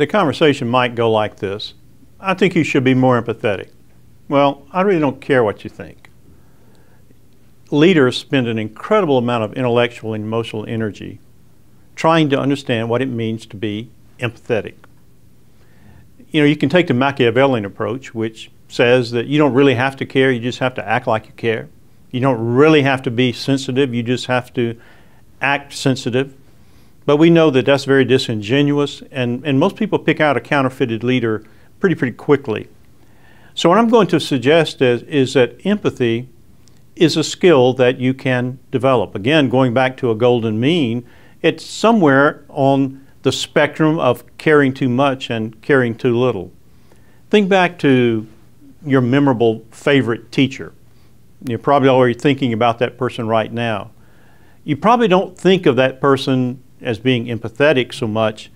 The conversation might go like this I think you should be more empathetic. Well, I really don't care what you think. Leaders spend an incredible amount of intellectual and emotional energy trying to understand what it means to be empathetic. You know, you can take the Machiavellian approach, which says that you don't really have to care, you just have to act like you care. You don't really have to be sensitive, you just have to act sensitive. But we know that that's very disingenuous, and, and most people pick out a counterfeited leader pretty, pretty quickly. So, what I'm going to suggest is, is that empathy is a skill that you can develop. Again, going back to a golden mean, it's somewhere on the spectrum of caring too much and caring too little. Think back to your memorable favorite teacher. You're probably already thinking about that person right now. You probably don't think of that person as being empathetic so much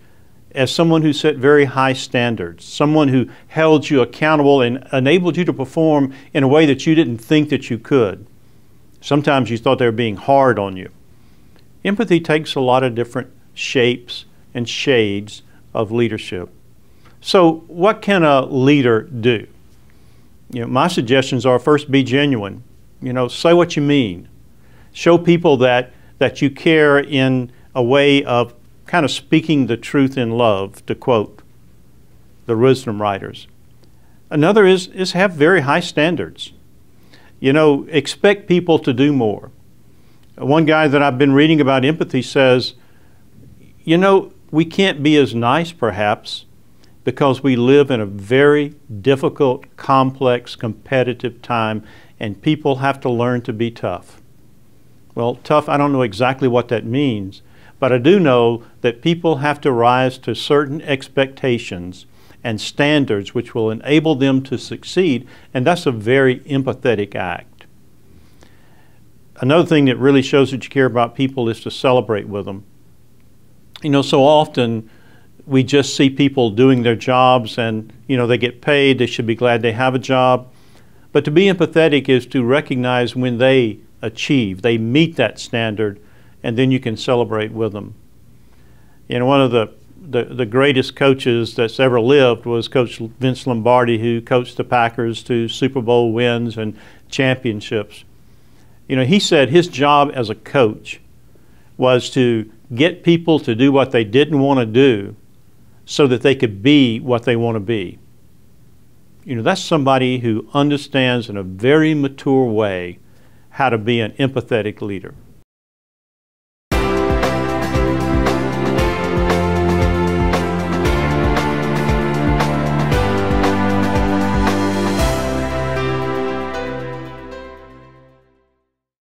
as someone who set very high standards, someone who held you accountable and enabled you to perform in a way that you didn't think that you could. Sometimes you thought they were being hard on you. Empathy takes a lot of different shapes and shades of leadership. So, what can a leader do? You know, my suggestions are first be genuine. You know, say what you mean. Show people that that you care in a way of kind of speaking the truth in love, to quote the wisdom writers. Another is, is have very high standards. You know, expect people to do more. One guy that I've been reading about empathy says, you know, we can't be as nice perhaps because we live in a very difficult, complex, competitive time and people have to learn to be tough. Well, tough, I don't know exactly what that means, but I do know that people have to rise to certain expectations and standards which will enable them to succeed, and that's a very empathetic act. Another thing that really shows that you care about people is to celebrate with them. You know, so often we just see people doing their jobs and, you know, they get paid, they should be glad they have a job. But to be empathetic is to recognize when they achieve, they meet that standard, and then you can celebrate with them. You know, one of the, the, the greatest coaches that's ever lived was Coach Vince Lombardi, who coached the Packers to Super Bowl wins and championships. You know, he said his job as a coach was to get people to do what they didn't want to do so that they could be what they want to be. You know, that's somebody who understands in a very mature way how to be an empathetic leader.